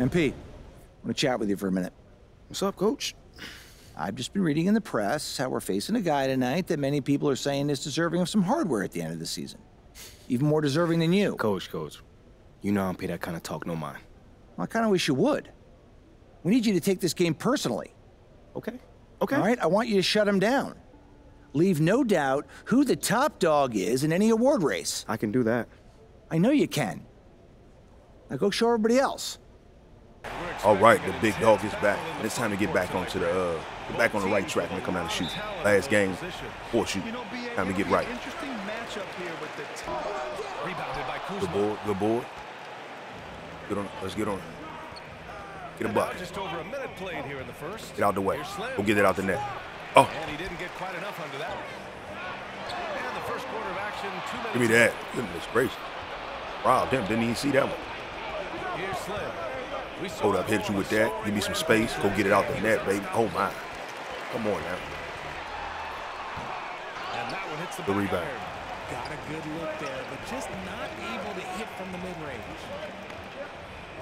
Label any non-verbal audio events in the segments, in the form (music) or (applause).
MP, I want to chat with you for a minute. What's up, coach? I've just been reading in the press how we're facing a guy tonight that many people are saying is deserving of some hardware at the end of the season. Even more deserving than you. Coach, coach. You know I don't pay that kind of talk no mind. Well, I kind of wish you would. We need you to take this game personally. Okay. Okay. All right? I want you to shut him down. Leave no doubt who the top dog is in any award race. I can do that. I know you can. Now go show everybody else. All right, the big dog is back. And it's time to get back onto the uh, get back on the right track when and come out and shoot. Last game, four shoot. Time to get right. Good board, good board. Get on, let's get on. it. Get a buck. Just over a minute played here in the first. Get out the way. We'll get it out the net. Oh, And he didn't get quite enough under that. And the first quarter of action, two minutes. give me that. Goodness gracious. Wow, damn, didn't even see that one. Here's Slim. Hold up, hit you with that. Give me some space. Go get it out the net, baby. Oh my. Come on now. And that one hits the The rebound. Got a good look there, but just not able to hit from the mid-range.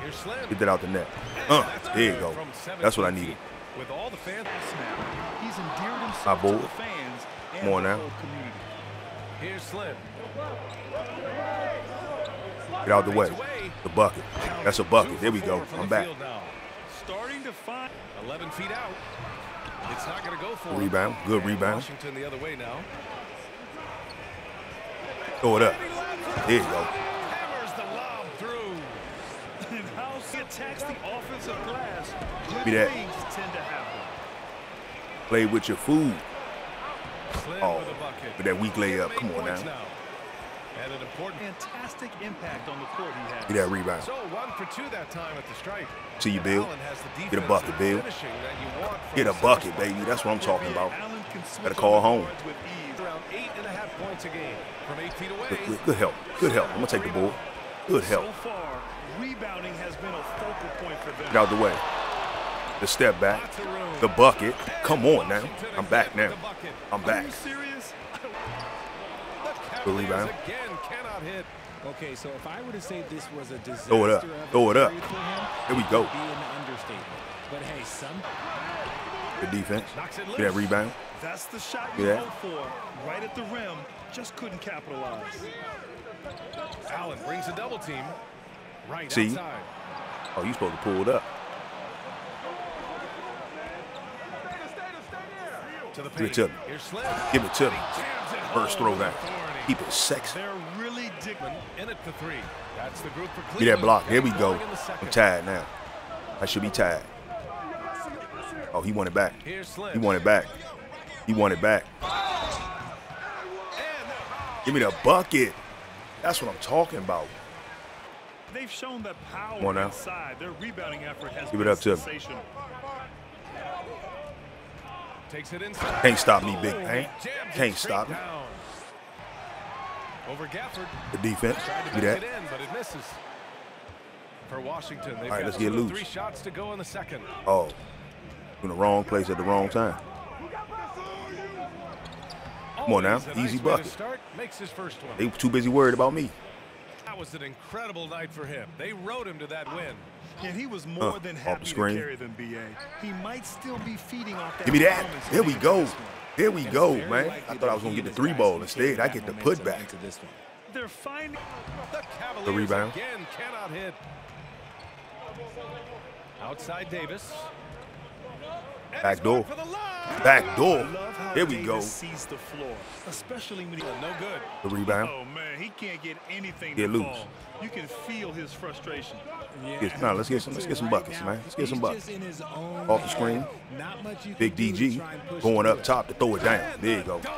Here's Slim. Get that out the net. Uh, there you go. That's what I needed. With all the fans. He's endeared himself My to the fans and Come on the now. community. Here's Slim. Get out the way. The bucket. That's a bucket. There we go. I'm back. Starting to find 11 feet out. It's not going to go for. Rebound. Good rebound. Washington the other way now. Throw it up. There you go. Hammers the lob through. and how he attacks the offensive glass. Be that. things tend to happen. Play with your food. Oh, with a bucket. with that weak layup. Come on now. And an important. Fantastic impact on the court he has. Get that rebound. So one for two that time at the stripe. See you, Bill. Allen has the Get a bucket, and Bill. finishing that you want from Get a the bucket, baby. That's what I'm talking about. Allen can switch Better call home. guards with ease. Around eight and a half points a game from eight feet away. Good, good, good help. Good help. I'm gonna take the ball. Good help. So far, rebounding has been a focal point for them. Get out of the way. The step back. Lots of room. The bucket. Come on now. I'm back now. I'm back. The rebound. again cannot hit. Okay, so if I were to say this was a disaster Throw it up. Throw it up. Here we go. be an understatement. But hey, some Good defense. Get that rebound. That's the shot you Yeah. for. Right at the rim, just couldn't capitalize. Allen brings a double team. Right See? outside. Oh, you supposed to pull it up. To the Give it to me. Give it to me. First home Keep it sexy. They're really digging. In it for three. That's the group for Cleveland. Get that block. There we go. Going in the second. I'm tired now. I should be tired. Oh, he won it back. He won it back. He won it back. Give me the bucket. That's what I'm talking about. They've shown that power Come on now. inside. Their rebounding effort has Give it up to him. takes it inside. Can't stop me, big Oh, man. Can't stop me. Down. Over Gafford. The defense. Tried to See that? it in, but it misses. For Washington, they've All right, let's get loose. three shots to go in the second. Oh, in the wrong place at the wrong time. Come on now. Always nice Easy way to bucket. Start, makes his first one. They too busy worried about me. That was an incredible night for him. They rode him to that win. And he was more Huh, than off the happy to screen. carry them, BA. He might still be feeding off that. Give me that. performance There we heading go. Into this one. There we go, man. I thought I was gonna get the three ball instead. I get the momentum putback. into this one. They're finding. The Cavaliers rebound. again cannot hit. Outside Davis. And Back door. for the lob. Back door. Here we go. the floor, especially when he. No good. The rebound. Oh man, he can't get anything Get loose. fall. You can feel his frustration. Get- nah, let's get some- let's get some buckets, man. Let's get some buckets. just in his own Off the screen. Not much you Big DG try and push going up top to throw it down. There you go. Dunk.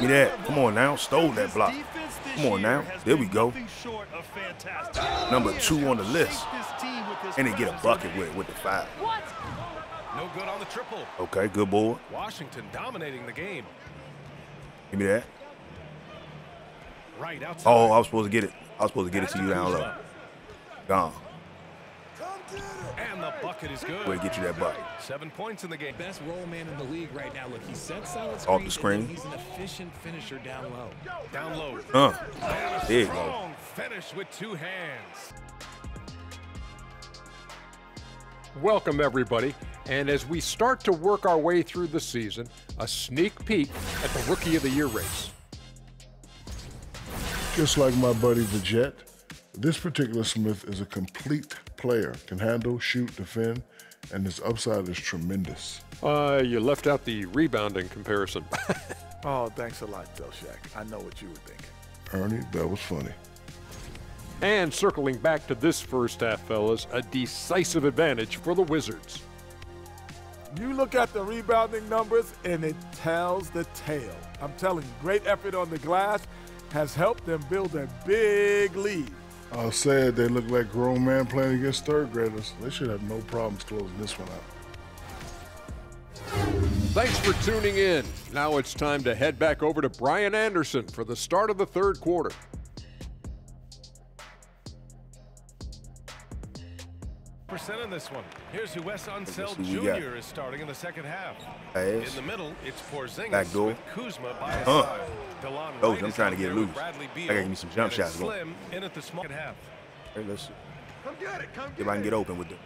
Give me that. Come on now. Stole that block. Come on now. There we go. nothing short of fantastic. Number two on the list. And they get a bucket on with, with the five. What? No good on the triple. Okay, good board. Washington dominating the game. Give me that. Right outside. Oh, I was supposed to get it. I was supposed to get it to you down low. Gone. And the bucket is good. Way to get you that buck. Seven points in the game. Best roll man in the league right now. Look, he sets solid Off the screen. He's an efficient finisher down low. Down low. Uh, there you go. strong finish with two hands. Welcome, everybody. And as we start to work our way through the season, a sneak peek at the Rookie of the Year race. Just like my buddy the Jet, this particular Smith is a complete player, can handle, shoot, defend, and his upside is tremendous. Uh, you left out the rebounding comparison. (laughs) Oh, thanks a lot, Del Shack. I know what you were thinking. Ernie, that was funny. And circling back to this first half, fellas, a decisive advantage for the Wizards. You look at the rebounding numbers, and it tells the tale. I'm telling you, great effort on the glass has helped them build a big lead. I said they look like grown men playing against third graders. They should have no problems closing this one out. Thanks for tuning in. Now it's time to head back over to Brian Anderson for the start of the third quarter. Percent in this one. Here's who Wes Unseld see got. Jr. is starting in the second half. Pass. In the middle, it's Porzingis Back door. with Kuzma by his Huh. side. DeLon Those, Wright I'm trying to get loose. Bradley I gotta give me some jump shots it's going. Slim in at the small half. Hey, let's see Come get it. Come get if I can get open with the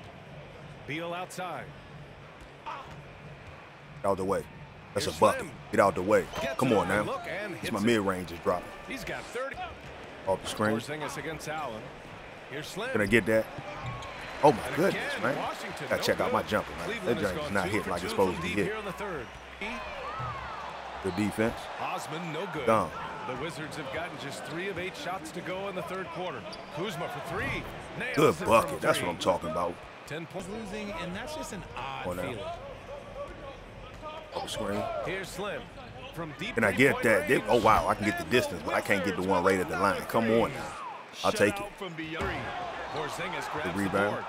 Beal outside. out the way. That's Here's a bucket. Slim. Get out the way. Gets Come on over now. look It's my mid range is dropping. He's got 30. Off the screen. Porzingis against Allen. Here's Slim. Can I get that? Oh my goodness, man. Washington, Gotta check out my jumper, man. Cleveland That has not two hitting like it's supposed to deep hit. Here in the third. Good defense. Osman, no good. Gone. The Wizards have gotten just three of eight shots to go in the third quarter. Kuzma for three. Nails Good it from bucket. That's what I'm talking about. Ten points. Losing, and that's just an odd Oh, feeling. Off screen. Here's Slim from deep. Can I get that? They- oh wow, I can get the distance, but I can't get the one right at the line. Come on now. I'll take it. From beyond. Porzingis grabs the, rebound.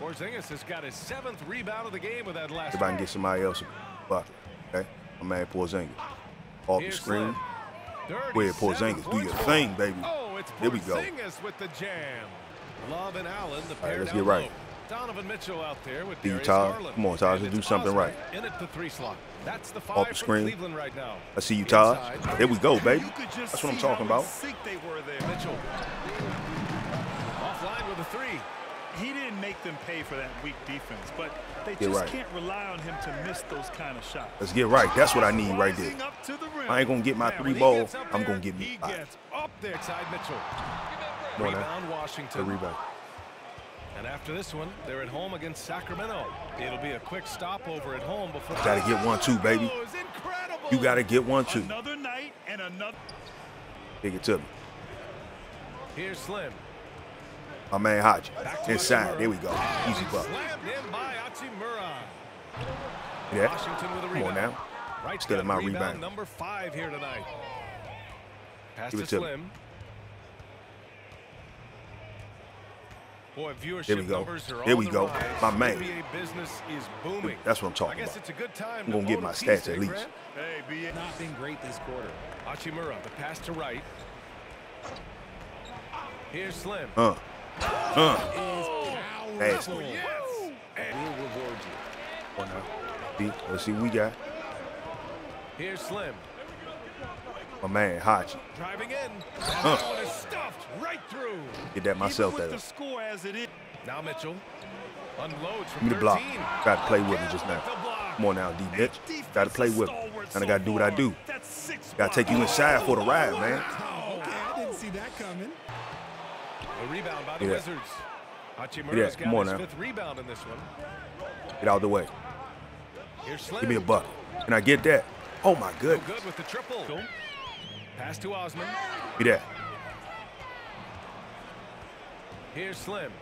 Porzingis has got his seventh rebound of the game with that last. If I can get somebody else a bucket. Okay? My man Porzingis. Off the screen. Slim. Go ahead, 37 Porzingis. Do your thing, baby. Oh, it's There we go. With the jam. Love and Allen, the pair let's get right. low. Donovan Mitchell out there with See you, Darius Todd. Come on, Todd, And let's do something Osman right. In at the three slot. That's the five Off the screen. Cleveland right now. I see you, Todd. Inside. There we go, baby. You could just That's what I'm talking about. they were there. Mitchell. Offline with a three. He didn't make them pay for that weak defense, but they Get just right. can't rely on him to miss those kind of shots. Let's get right. That's what I need right there. Rising up to the. I ain't gonna get my Now, three ball. gets I'm gonna get me He five. gets up there. Side Mitchell. Come on now. Rebound The Washington. rebound. And after this one, they're at home against Sacramento. It'll be a quick stopover at home before. Gotta get one, too, baby. Oh. You gotta get one, too. Another night and another. Take it to me. Here's Slim. My man Hodge. Inside. Hachimura. There we go. Easy bucket. Slammed in by Hachimura. See? Washington with a Come rebound. on now. Wright's Instead got of my rebound rebound. number five here tonight. Pass Give to it to me. Boy, viewership There we go. numbers are There we the go. rise. My man. NBA business is booming. That's what I'm I talking guess about. it's a good time I'm gonna get my stats at least. Grant? Hey, B. Not been great this quarter. Hachimura, the pass to right. Here's Slim. Uh. Uh. Is Nasty. powerful. Yes. We'll reward you. Come on now. See, let's see what we got. Here's Slim. My man Hodge. Driving in. Huh. That one is stuffed right through. Get that myself Even there. with the score as it is. Now Mitchell unloads from Give me the block. Got to play with me just now. The. Come on now, D bitch. Got to play with me. And I got to do what I do. Got to take you inside for the ride, man. Oh, okay, I didn't see that coming. The rebound by the Yeah. Wizards. Yeah, Hachimura's got come on his now. fifth rebound in this one. Get out of the way. Give me a buck. Can I get that? Oh my No goodness. good with the triple. Pass to Osman. Get that. Here's Slim.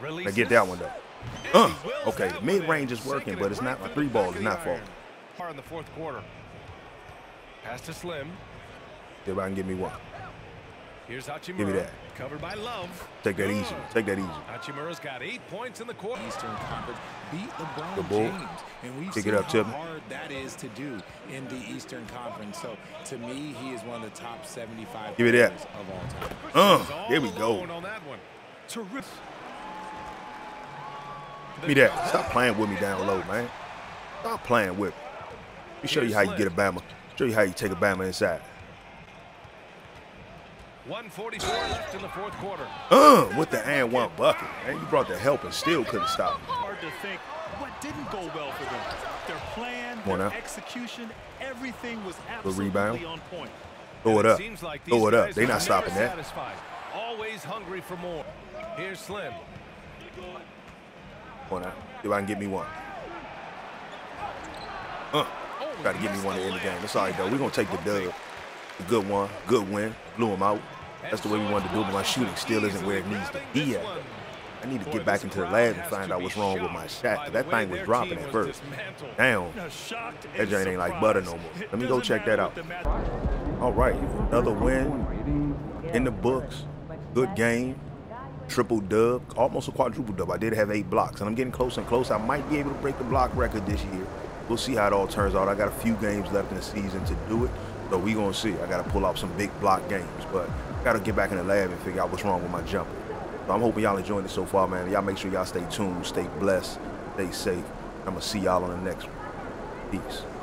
Can I get that one though? Uh, okay, mid-range is working, but it's not- my three ball is not falling. Far in the fourth quarter. Pass to Slim. If I can get me one. Here's Hachimura. Give me that. Covered by Love. Take that easy. Take that easy. Hachimura's got eight points in the quarter. Eastern Conference beat LeBron Good ball. James, and we've Pick seen it up, how Tip. hard that is to do in the Eastern Conference. So, to me, he is one of the top 75 Give me that. players of all time. Uh, here we go. on that one. Terrific. Give me that. Stop playing with me down low, man. Stop playing with me. Let me show you how you get a Bama. Show you how you take a Bama inside. 144 left in the fourth quarter. Uh, with the and one bucket. And you brought the help and still couldn't stop. Hard to think what didn't go well for them. Their plan, their execution, everything was absolutely rebound. on point. Throw it up. Seems like Throw it up. They are not stopping that. Satisfied. Always hungry for more. Here's Slim. Come on. See if I can get me one. Uh, got to get me one to end the game. That's all right, though. We're going to take the dub. The good one. Good win. Blew him out. That's the way we wanted to do it, but my shooting still isn't where it needs to be at. I need to get back into the lab and find out what's wrong with my shot. That thing was dropping at first. Damn. That joint ain't like butter no more. Let me go check that out. All right, another win in the books. Good game. Triple dub, almost a quadruple dub. I did have eight blocks, and I'm getting closer and closer. I might be able to break the block record this year. We'll see how it all turns out. I got a few games left in the season to do it, so we gonna see. I gotta pull off some big block games, but gotta get back in the lab and figure out what's wrong with my jumper. So I'm hoping y'all enjoying it so far, man. Y'all make sure y'all stay tuned, stay blessed, stay safe. I'm gonna see y'all on the next one. Peace.